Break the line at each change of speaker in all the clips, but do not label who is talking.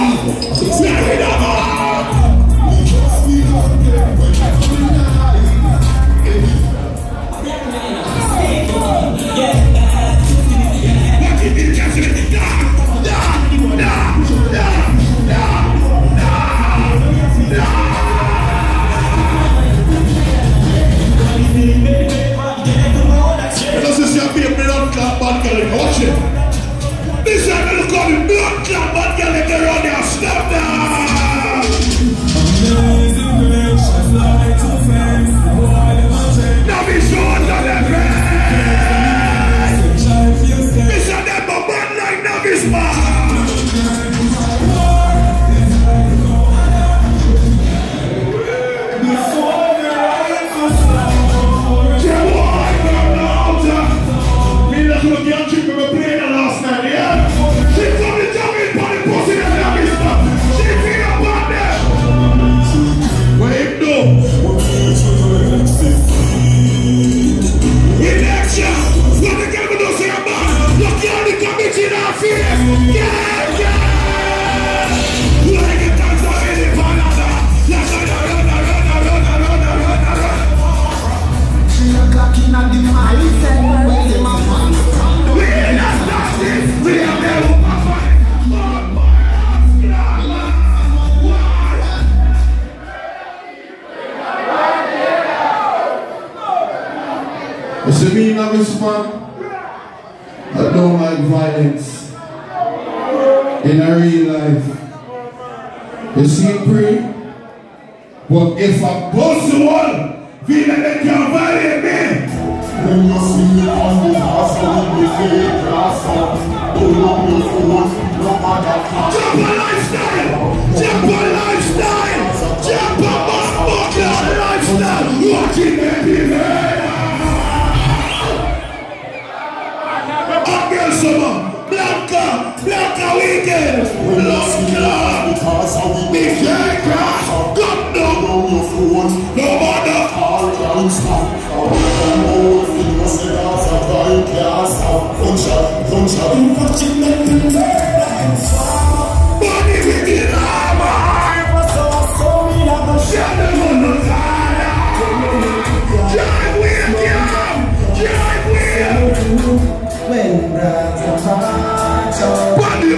Get
rid of
It's a mean of
response.
I don't
like violence
in
a real life. You see, pray. But if I bust the one, feel like they can't violate Summer, Blanca, Blanca Weekend, Love
Club, Me Fianca,
God no,
no
matter
how down stop, Punch up, punch up, you watching
them in the night.
Body with the armor. I
was so sorry, I'm a
shadow on the
but
the.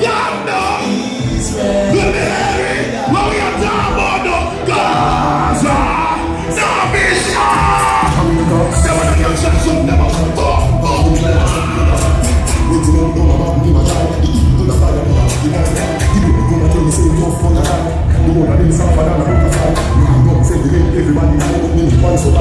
God knows. When we are talking about the Gaza. No mission.
Never the young church will never come
back. The
Gaza. We don't know about the the Gaza. We don't know about the Gaza. We don't the Gaza.